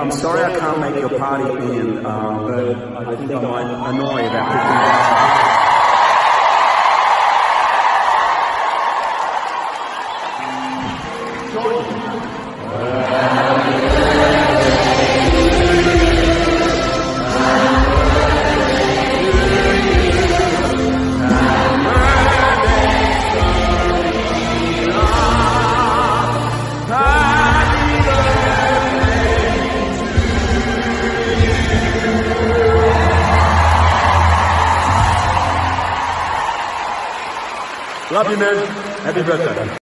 I'm sorry I can't make your party band, um, but I think I might annoy about 15 Love you, man. Happy birthday.